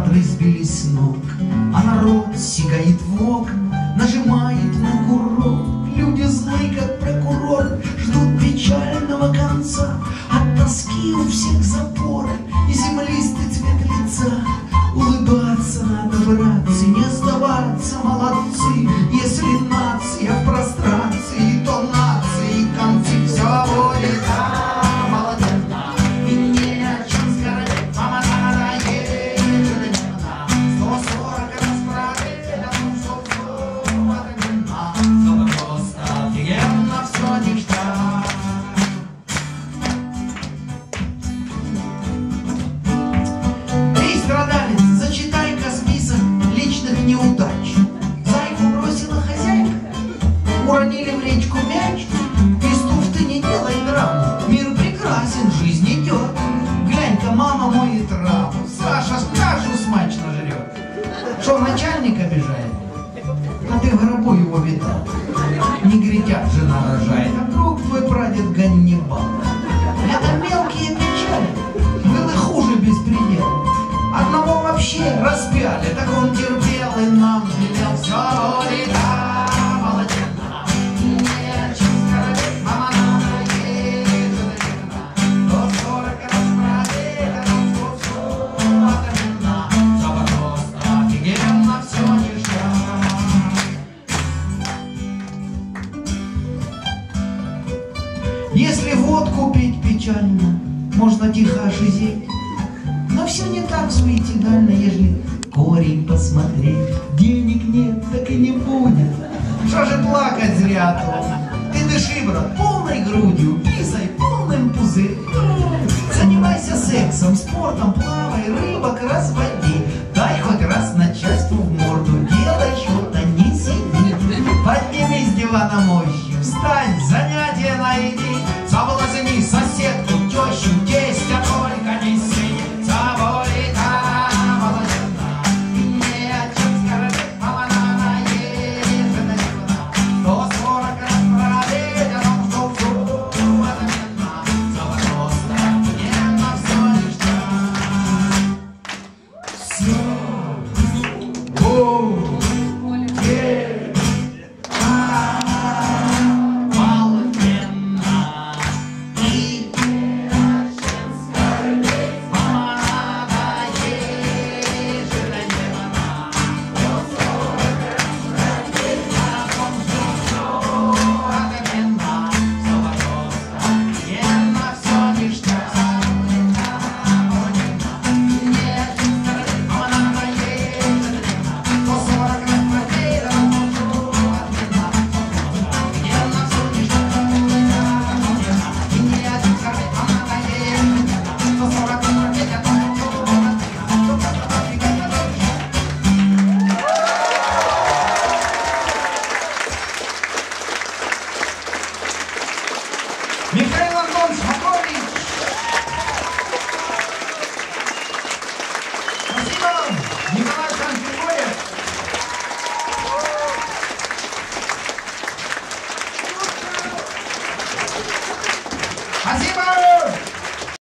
театры сбились с ног, А народ сигает в лог, идет. Глянь-ка, мама моет траву, Саша кашу смачно жрет. Что, начальник обижает? А ты в гробу его видал. Негритят жена рожает, а вдруг твой прадед Ганнибал. Это мелкие печали, было хуже беспредел. Одного вообще распяли, так он терпел и нам велел Если водку пить печально, можно тихо ошизеть. Но все не так суетидально, ежели корень посмотреть. Денег нет, так и не будет. Что же плакать зря то? Ты дыши, брат, полной грудью, Cristo 미세